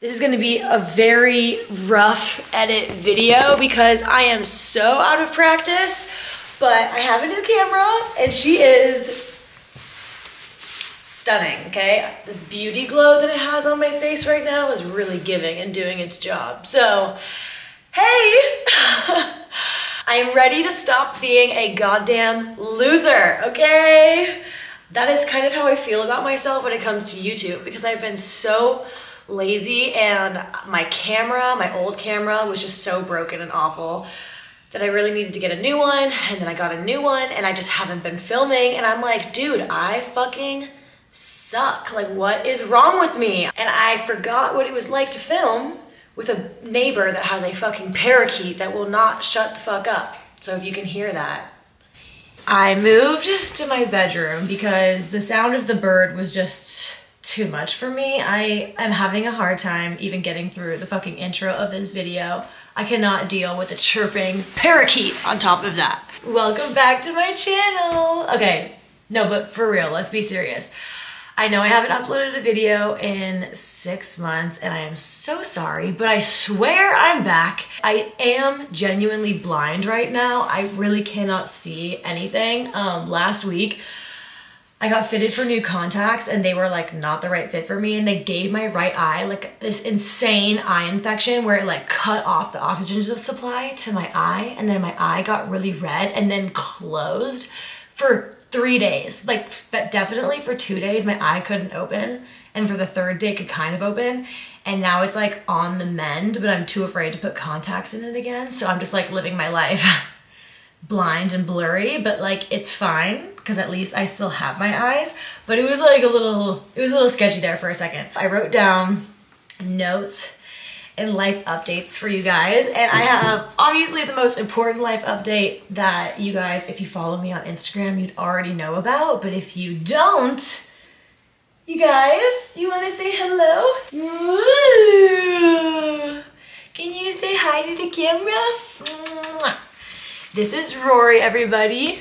This is gonna be a very rough edit video because I am so out of practice, but I have a new camera and she is stunning, okay? This beauty glow that it has on my face right now is really giving and doing its job. So, hey! I am ready to stop being a goddamn loser, okay? That is kind of how I feel about myself when it comes to YouTube because I've been so lazy and my camera, my old camera was just so broken and awful that I really needed to get a new one and then I got a new one and I just haven't been filming and I'm like, dude, I fucking suck. Like what is wrong with me? And I forgot what it was like to film with a neighbor that has a fucking parakeet that will not shut the fuck up. So if you can hear that. I moved to my bedroom because the sound of the bird was just too much for me. I am having a hard time even getting through the fucking intro of this video. I cannot deal with a chirping parakeet on top of that. Welcome back to my channel. Okay, no, but for real, let's be serious. I know I haven't uploaded a video in six months and I am so sorry, but I swear I'm back. I am genuinely blind right now. I really cannot see anything. Um, last week, I got fitted for new contacts and they were like not the right fit for me and they gave my right eye like this insane eye infection where it like cut off the oxygen supply to my eye and then my eye got really red and then closed for three days. Like but definitely for two days my eye couldn't open and for the third day could kind of open and now it's like on the mend but I'm too afraid to put contacts in it again so I'm just like living my life blind and blurry but like it's fine because at least I still have my eyes. But it was like a little, it was a little sketchy there for a second. I wrote down notes and life updates for you guys. And I have obviously the most important life update that you guys, if you follow me on Instagram, you'd already know about. But if you don't, you guys, you wanna say hello? Ooh. Can you say hi to the camera? This is Rory, everybody.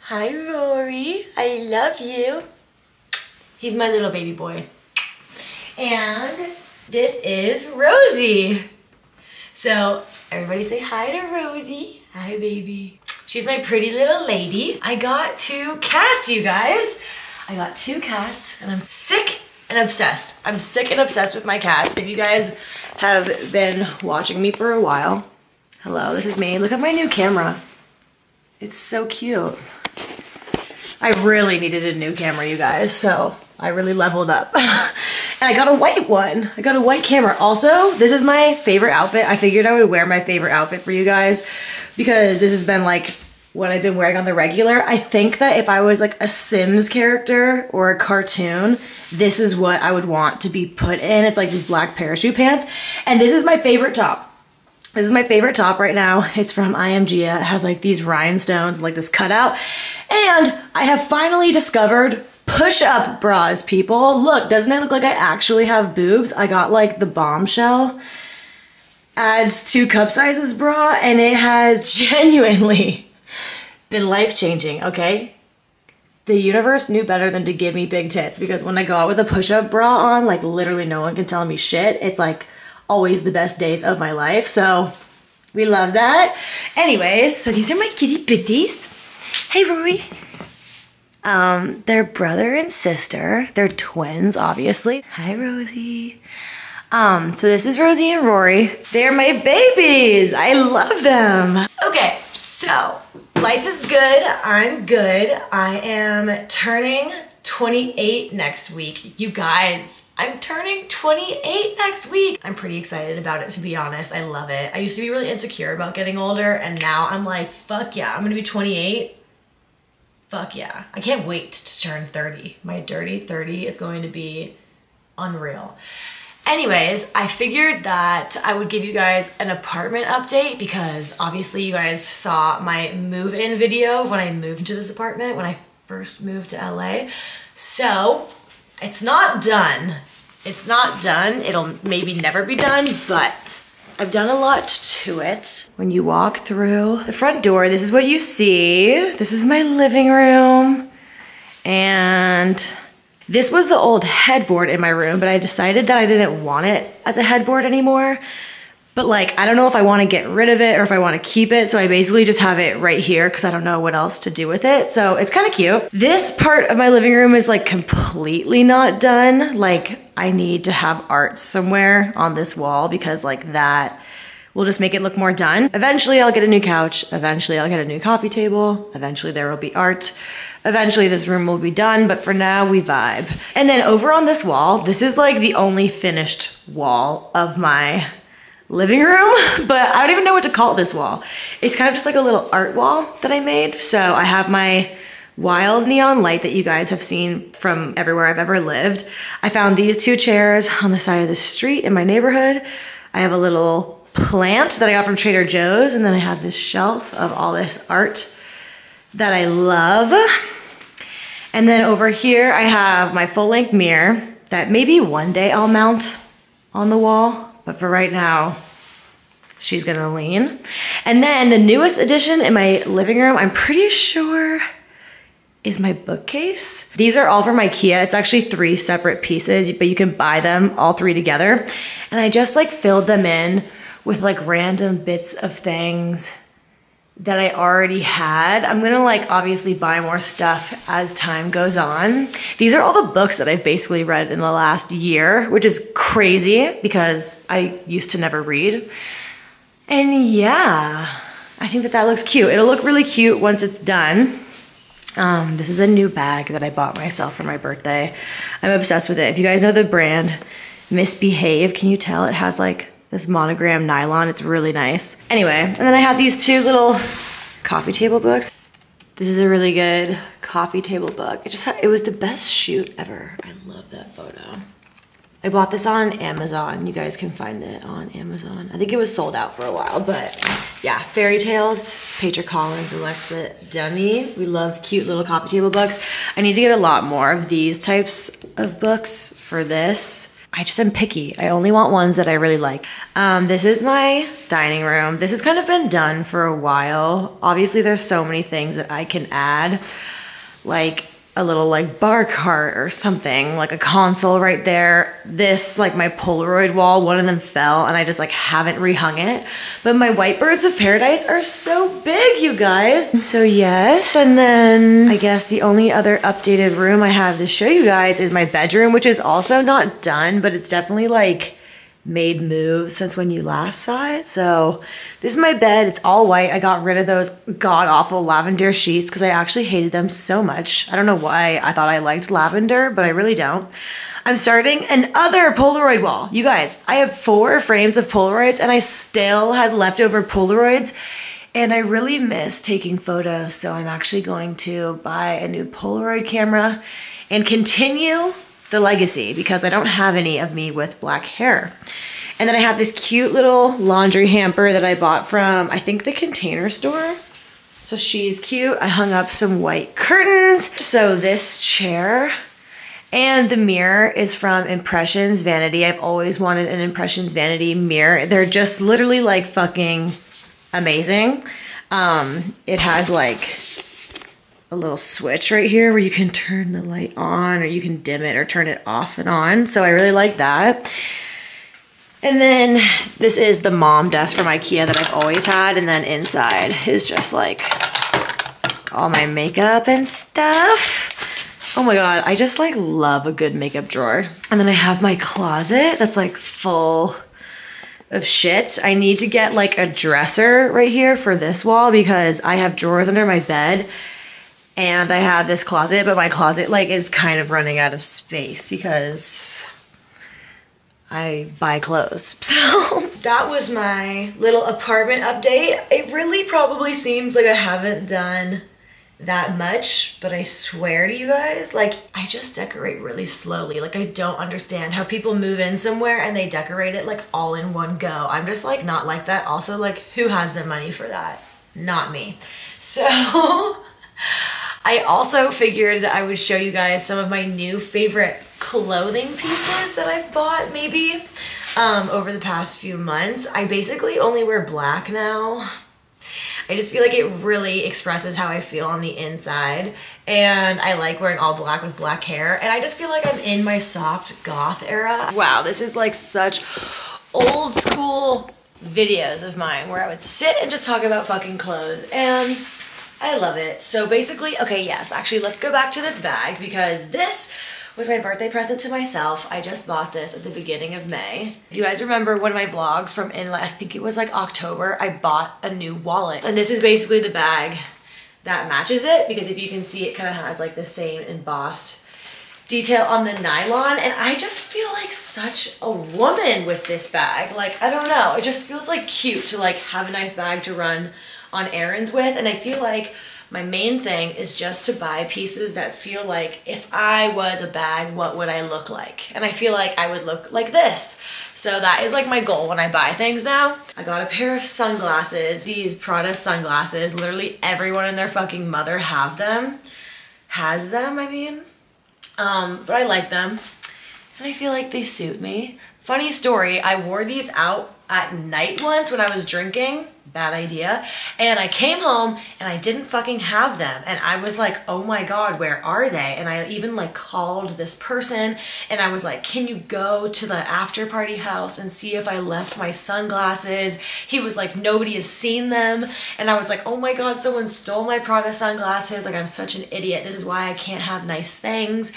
Hi, Rory. I love you. He's my little baby boy. And this is Rosie. So everybody say hi to Rosie. Hi, baby. She's my pretty little lady. I got two cats, you guys. I got two cats and I'm sick and obsessed. I'm sick and obsessed with my cats. If you guys have been watching me for a while, hello, this is me. Look at my new camera. It's so cute. I really needed a new camera, you guys, so I really leveled up. and I got a white one. I got a white camera. Also, this is my favorite outfit. I figured I would wear my favorite outfit for you guys because this has been like what I've been wearing on the regular. I think that if I was like a Sims character or a cartoon, this is what I would want to be put in. It's like these black parachute pants. And this is my favorite top. This is my favorite top right now. It's from IMGA. It has like these rhinestones, like this cutout. And I have finally discovered push-up bras, people. Look, doesn't it look like I actually have boobs? I got like the bombshell adds two cup sizes bra and it has genuinely been life-changing, okay? The universe knew better than to give me big tits because when I go out with a push-up bra on, like literally no one can tell me shit. It's like always the best days of my life. So we love that. Anyways, so these are my kitty pitties. Hey, Rory. Um, they're brother and sister. They're twins, obviously. Hi, Rosie. Um, so this is Rosie and Rory. They're my babies. I love them. Okay, so life is good. I'm good. I am turning 28 next week. You guys, I'm turning 28 next week. I'm pretty excited about it, to be honest. I love it. I used to be really insecure about getting older, and now I'm like, fuck yeah, I'm gonna be 28. Fuck yeah. I can't wait to turn 30. My dirty 30 is going to be unreal. Anyways, I figured that I would give you guys an apartment update because obviously you guys saw my move-in video when I moved into this apartment when I first moved to LA. So it's not done. It's not done. It'll maybe never be done, but I've done a lot to it. When you walk through the front door, this is what you see. This is my living room. And This was the old headboard in my room, but I decided that I didn't want it as a headboard anymore. But like, I don't know if I want to get rid of it or if I want to keep it. So I basically just have it right here because I don't know what else to do with it. So it's kind of cute. This part of my living room is like completely not done. Like I need to have art somewhere on this wall because like that will just make it look more done. Eventually I'll get a new couch. Eventually I'll get a new coffee table. Eventually there will be art. Eventually this room will be done, but for now we vibe. And then over on this wall, this is like the only finished wall of my living room, but I don't even know what to call this wall. It's kind of just like a little art wall that I made. So I have my wild neon light that you guys have seen from everywhere I've ever lived. I found these two chairs on the side of the street in my neighborhood. I have a little plant that I got from Trader Joe's and then I have this shelf of all this art that I love. And then over here I have my full length mirror that maybe one day I'll mount on the wall but for right now, she's gonna lean. And then the newest addition in my living room, I'm pretty sure is my bookcase. These are all from Ikea. It's actually three separate pieces, but you can buy them all three together. And I just like filled them in with like random bits of things that I already had. I'm gonna like obviously buy more stuff as time goes on. These are all the books that I've basically read in the last year, which is crazy because I used to never read. And yeah, I think that that looks cute. It'll look really cute once it's done. Um, this is a new bag that I bought myself for my birthday. I'm obsessed with it. If you guys know the brand MISBHV, can you tell it has like this monogram nylon. It's really nice. Anyway, and then I have these two little coffee table books. This is a really good coffee table book. It just had, it was the best shoot ever. I love that photo. I bought this on Amazon. You guys can find it on Amazon. I think it was sold out for a while, but yeah, Fairy Tales, Petra Collins, Alexa Demie. We love cute little coffee table books. I need to get a lot more of these types of books for this. I just am picky. I only want ones that I really like. Um, this is my dining room. This has kind of been done for a while. Obviously, there's so many things that I can add. Like a little like bar cart or something, like a console right there. This, like my Polaroid wall, one of them fell and I just like haven't rehung it. But my white birds of paradise are so big, you guys. So yes, and then I guess the only other updated room I have to show you guys is my bedroom, which is also not done, but it's definitely like made moves since when you last saw it. So this is my bed. It's all white. I got rid of those god awful lavender sheets because I actually hated them so much. I don't know why I thought I liked lavender, but I really don't. I'm starting another Polaroid wall. You guys, I have four frames of Polaroids and I still had leftover Polaroids and I really miss taking photos. So I'm actually going to buy a new Polaroid camera and continue the legacy because I don't have any of me with black hair. And then I have this cute little laundry hamper that I bought from, I think the container store. So she's cute. I hung up some white curtains. So this chair and the mirror is from Impressions Vanity. I've always wanted an Impressions Vanity mirror. They're just literally like fucking amazing. Um, it has like a little switch right here where you can turn the light on or you can dim it or turn it off and on. So I really like that. And then this is the Malm desk from Ikea that I've always had. And then inside is just like all my makeup and stuff. Oh my God, I just like love a good makeup drawer. And then I have my closet that's like full of shit. I need to get like a dresser right here for this wall because I have drawers under my bed and I have this closet, but my closet like is kind of running out of space because I buy clothes. So that was my little apartment update. It really probably seems like I haven't done that much, but I swear to you guys, like I just decorate really slowly. Like I don't understand how people move in somewhere and they decorate it like all in one go. I'm just like not like that. Also like who has the money for that? Not me. So I also figured that I would show you guys some of my new favorite clothing pieces that I've bought maybe um, over the past few months. I basically only wear black now. I just feel like it really expresses how I feel on the inside. and I like wearing all black with black hair and I just feel like I'm in my soft goth era. Wow, this is like such old school videos of mine where I would sit and just talk about fucking clothes and I love it. So basically, okay, yes, actually let's go back to this bag because this was my birthday present to myself. I just bought this at the beginning of May. If you guys remember one of my vlogs from in, I think it was like October, I bought a new wallet. And this is basically the bag that matches it because if you can see, it kind of has like the same embossed detail on the nylon and I just feel like such a woman with this bag. Like, I don't know, it just feels like cute to like have a nice bag to run on errands with and I feel like my main thing is just to buy pieces that feel like if I was a bag, what would I look like? And I feel like I would look like this. So that is like my goal when I buy things now. I got a pair of sunglasses, these Prada sunglasses. Literally everyone and their fucking mother have them. Has them, I mean. Um, but I like them. And I feel like they suit me. Funny story, I wore these out at night once when I was drinking bad idea. And I came home and I didn't fucking have them. And I was like, oh my God, where are they? And I even like called this person and I was like, can you go to the after party house and see if I left my sunglasses? He was like, nobody has seen them. And I was like, oh my God, someone stole my Prada sunglasses. Like I'm such an idiot. This is why I can't have nice things.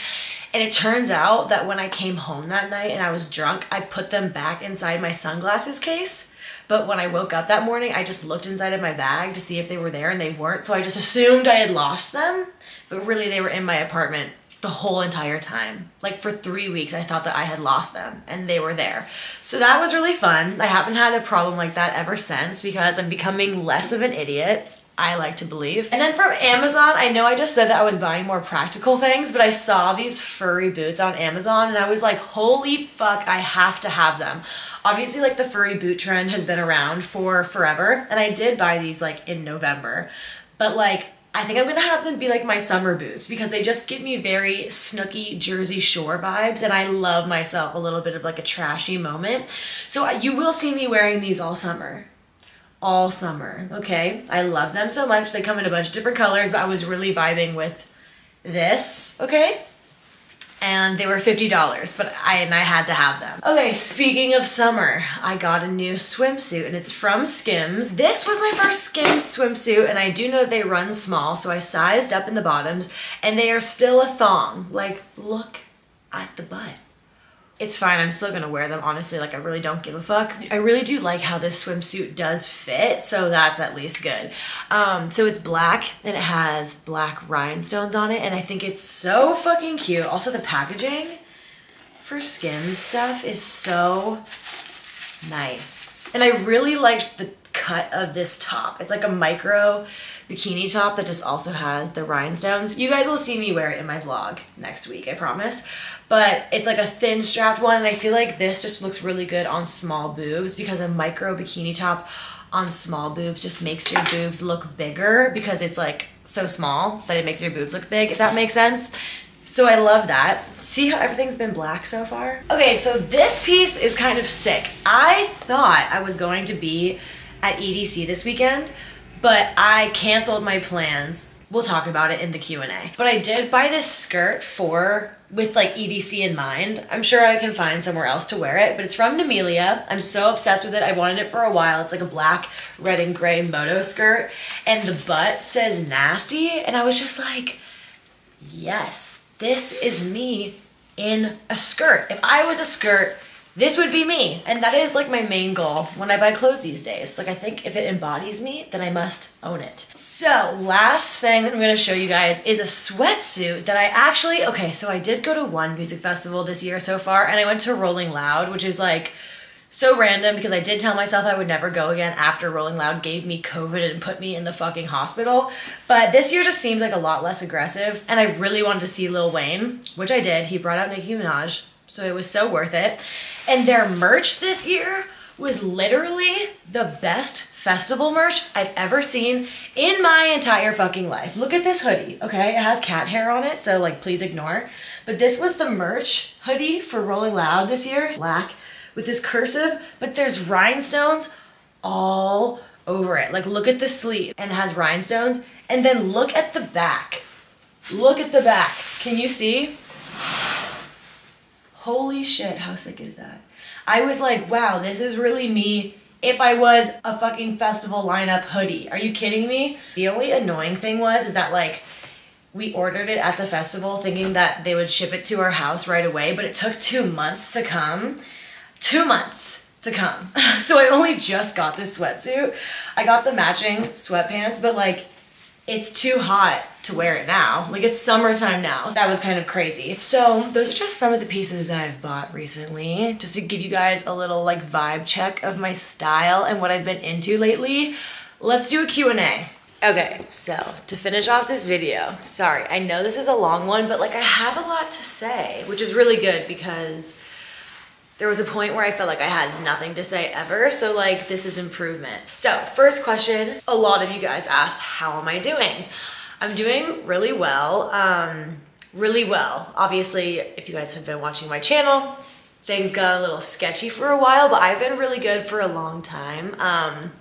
And it turns out that when I came home that night and I was drunk, I put them back inside my sunglasses case. But when I woke up that morning, I just looked inside of my bag to see if they were there and they weren't. So I just assumed I had lost them. But really, they were in my apartment the whole entire time. Like for three weeks, I thought that I had lost them and they were there. So that was really fun. I haven't had a problem like that ever since because I'm becoming less of an idiot. I like to believe. And then from Amazon, I know I just said that I was buying more practical things, but I saw these furry boots on Amazon and I was like, holy fuck, I have to have them. Obviously, like the furry boot trend has been around for forever, and I did buy these like in November. But like, I think I'm gonna have them be like my summer boots because they just give me very Snooki Jersey Shore vibes, and I love myself a little bit of like a trashy moment. So uh, you will see me wearing these all summer all summer, okay? I love them so much. They come in a bunch of different colors, but I was really vibing with this, okay? and they were $50, but I and I had to have them. Okay, speaking of summer, I got a new swimsuit and it's from Skims. This was my first Skims swimsuit and I do know that they run small, so I sized up in the bottoms and they are still a thong. Like, look at the butt it's fine. I'm still gonna wear them, honestly. Like, I really don't give a fuck. I really do like how this swimsuit does fit, so that's at least good. Um, so it's black, and it has black rhinestones on it, and I think it's so fucking cute. Also, the packaging for Skims stuff is so nice. And I really liked the cut of this top. It's like a micro bikini top that just also has the rhinestones. You guys will see me wear it in my vlog next week, I promise. But it's like a thin strapped one and I feel like this just looks really good on small boobs because a micro bikini top on small boobs just makes your boobs look bigger because it's like so small that it makes your boobs look big, if that makes sense. So I love that. See how everything's been black so far? Okay, so this piece is kind of sick. I thought I was going to be at EDC this weekend, but I canceled my plans. We'll talk about it in the Q&A. But I did buy this skirt for with like EDC in mind. I'm sure I can find somewhere else to wear it, but it's from Namilia. I'm so obsessed with it. I wanted it for a while. It's like a black, red, and gray moto skirt, and the butt says nasty, and I was just like, yes, this is me in a skirt. If I was a skirt, this would be me. And that is like my main goal when I buy clothes these days. Like I think if it embodies me, then I must own it. So last thing that I'm gonna show you guys is a sweatsuit that I actually, okay, so I did go to one music festival this year so far and I went to Rolling Loud, which is like so random because I did tell myself I would never go again after Rolling Loud gave me COVID and put me in the fucking hospital. But this year just seemed like a lot less aggressive and I really wanted to see Lil Wayne, which I did. He brought out Nicki Minaj, so it was so worth it. And their merch this year was literally the best festival merch I've ever seen in my entire fucking life. Look at this hoodie, okay? It has cat hair on it, so like please ignore. But this was the merch hoodie for Rolling Loud this year. Black with this cursive, but there's rhinestones all over it. Like look at the sleeve and it has rhinestones. And then look at the back. Look at the back. Can you see? Holy shit, how sick is that? I was like, wow, this is really me if I was a fucking festival lineup hoodie. Are you kidding me? The only annoying thing was is that like we ordered it at the festival thinking that they would ship it to our house right away, but it took two months to come. Two months to come. so I only just got this sweatsuit. I got the matching sweatpants, but like it's too hot to wear it now. Like it's summertime now. That was kind of crazy. So those are just some of the pieces that I've bought recently, just to give you guys a little like vibe check of my style and what I've been into lately. Let's do a Q&A. Okay, so to finish off this video, sorry, I know this is a long one, but like I have a lot to say, which is really good because there was a point where I felt like I had nothing to say ever. So like this is improvement. So first question, a lot of you guys asked, how am I doing? I'm doing really well, um, really well. Obviously, if you guys have been watching my channel, things got a little sketchy for a while, but I've been really good for a long time. Um,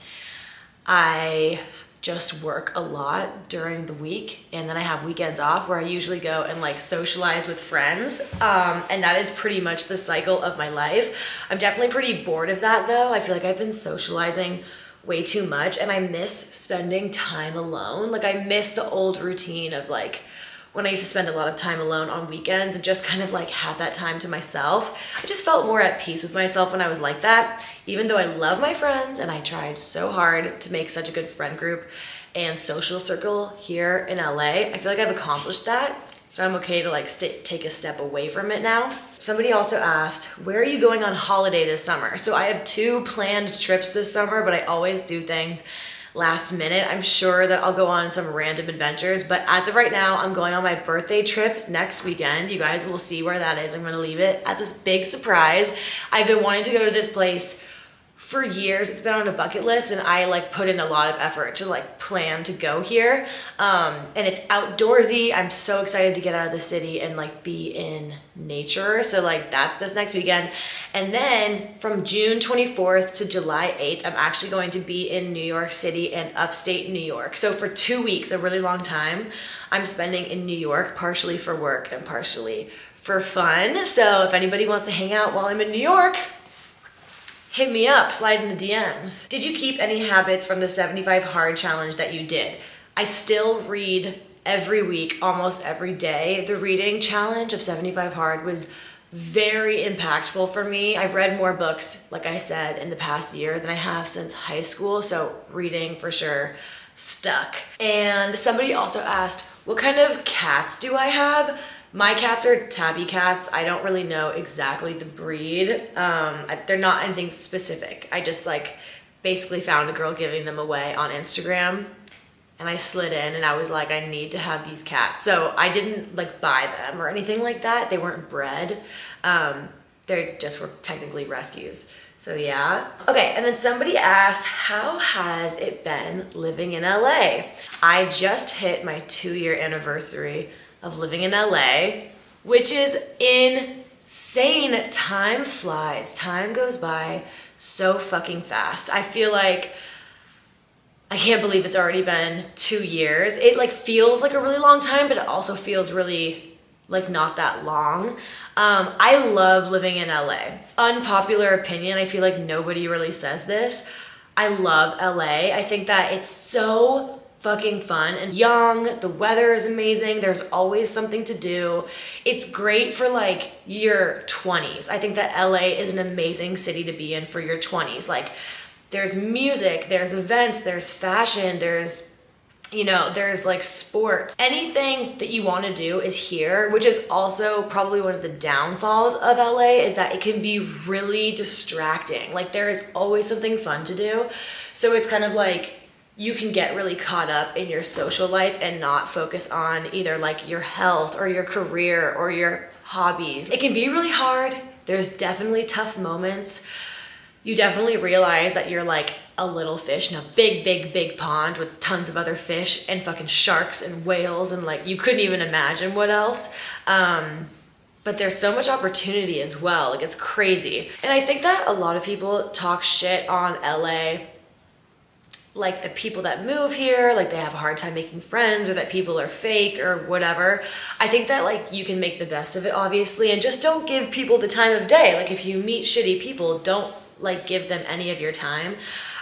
I just work a lot during the week and then I have weekends off where I usually go and like socialize with friends um, and that is pretty much the cycle of my life. I'm definitely pretty bored of that though. I feel like I've been socializing way too much and I miss spending time alone. Like I miss the old routine of like when I used to spend a lot of time alone on weekends and just kind of like have that time to myself. I just felt more at peace with myself when I was like that. Even though I love my friends and I tried so hard to make such a good friend group and social circle here in LA, I feel like I've accomplished that. So I'm okay to like take a step away from it now. Somebody also asked, where are you going on holiday this summer? So I have two planned trips this summer, but I always do things last minute. I'm sure that I'll go on some random adventures, but as of right now, I'm going on my birthday trip next weekend. You guys will see where that is. I'm gonna leave it as a big surprise. I've been wanting to go to this place for years it's been on a bucket list and I like put in a lot of effort to like plan to go here. Um, and it's outdoorsy. I'm so excited to get out of the city and like be in nature. So like that's this next weekend. And then from June 24th to July 8th I'm actually going to be in New York City and upstate New York. So for two weeks a really long time I'm spending in New York partially for work and partially for fun. So if anybody wants to hang out while I'm in New York hit me up, slide in the DMs. Did you keep any habits from the 75 hard challenge that you did? I still read every week, almost every day. The reading challenge of 75 hard was very impactful for me. I've read more books, like I said, in the past year than I have since high school, so reading for sure stuck. And somebody also asked, what kind of cats do I have? My cats are tabby cats. I don't really know exactly the breed. Um, they're not anything specific. I just like basically found a girl giving them away on Instagram and I slid in and I was like, I need to have these cats. So I didn't like buy them or anything like that. They weren't bred. Um, they just were technically rescues. So yeah. Okay, and then somebody asked, how has it been living in LA? I just hit my two year anniversary of living in LA, which is insane. Time flies, time goes by so fucking fast. I feel like I can't believe it's already been two years. It like feels like a really long time, but it also feels really like not that long. Um, I love living in LA. Unpopular opinion, I feel like nobody really says this. I love LA. I think that it's so fucking fun and young. The weather is amazing. There's always something to do. It's great for like your 20s. I think that LA is an amazing city to be in for your 20s. Like there's music, there's events, there's fashion, there's you know, there's like sports. Anything that you want to do is here, which is also probably one of the downfalls of LA is that it can be really distracting. Like there is always something fun to do. So it's kind of like you can get really caught up in your social life and not focus on either like your health or your career or your hobbies. It can be really hard. There's definitely tough moments. You definitely realize that you're like a little fish in a big, big, big pond with tons of other fish and fucking sharks and whales and like you couldn't even imagine what else. Um, but there's so much opportunity as well. Like it's crazy. And I think that a lot of people talk shit on LA like the people that move here, like they have a hard time making friends or that people are fake or whatever. I think that like you can make the best of it obviously and just don't give people the time of day. Like if you meet shitty people, don't like give them any of your time.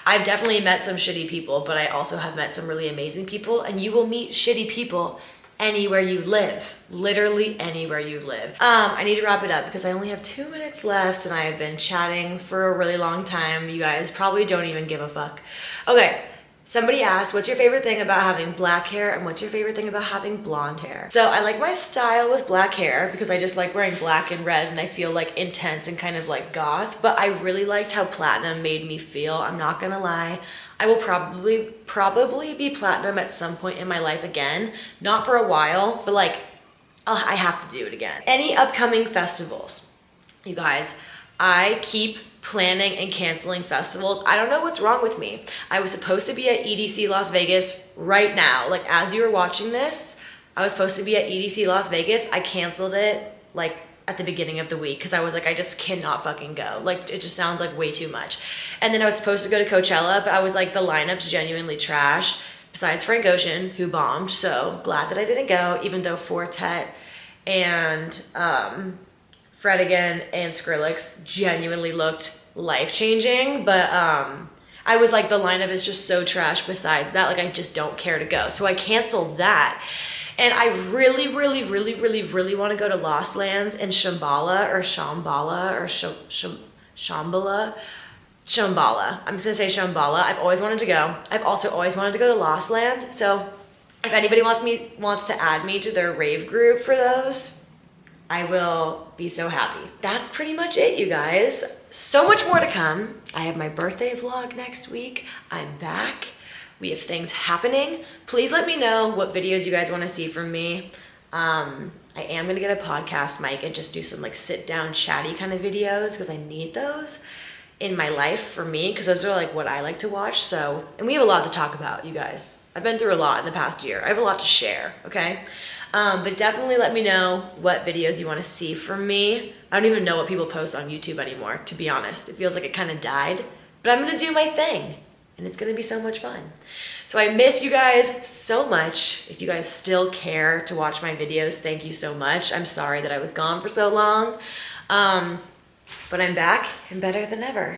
I've definitely met some shitty people, but I also have met some really amazing people and you will meet shitty people anywhere you live, literally anywhere you live. Um, I need to wrap it up because I only have two minutes left and I have been chatting for a really long time. You guys probably don't even give a fuck. Okay. Somebody asked, what's your favorite thing about having black hair and what's your favorite thing about having blonde hair? So I like my style with black hair because I just like wearing black and red and I feel like intense and kind of like goth, but I really liked how platinum made me feel. I'm not gonna lie. I will probably probably be platinum at some point in my life again. Not for a while, but like I have to do it again. Any upcoming festivals? You guys, I keep planning and canceling festivals. I don't know what's wrong with me. I was supposed to be at EDC Las Vegas right now. Like as you were watching this, I was supposed to be at EDC Las Vegas. I canceled it like at the beginning of the week because I was like, I just cannot fucking go. Like, it just sounds like way too much. And then I was supposed to go to Coachella, but I was like, the lineup's genuinely trash. Besides Frank Ocean, who bombed. So glad that I didn't go, even though Four Tet and um, Fred again and Skrillex genuinely looked life changing. But um, I was like, the lineup is just so trash. Besides that, like, I just don't care to go. So I canceled that. And I really, really, really, really, really want to go to Lost Lands in Shambhala or Shambhala or Sh Sh Shambhala. Shambhala. I'm just gonna say Shambhala. I've always wanted to go. I've also always wanted to go to Lost Lands. So if anybody wants me wants to add me to their rave group for those, I will be so happy. That's pretty much it, you guys. So much more to come. I have my birthday vlog next week. I'm back. We have things happening. Please let me know what videos you guys want to see from me. Um, I am gonna get a podcast mic and just do some like sit down chatty kind of videos because I need those in my life for me because those are like what I like to watch. So, and we have a lot to talk about, you guys. I've been through a lot in the past year. I have a lot to share, okay? Um, but definitely let me know what videos you want to see from me. I don't even know what people post on YouTube anymore, to be honest. It feels like it kind of died, but I'm gonna do my thing and it's gonna be so much fun. So I miss you guys so much. If you guys still care to watch my videos, thank you so much. I'm sorry that I was gone for so long, um, but I'm back and better than ever.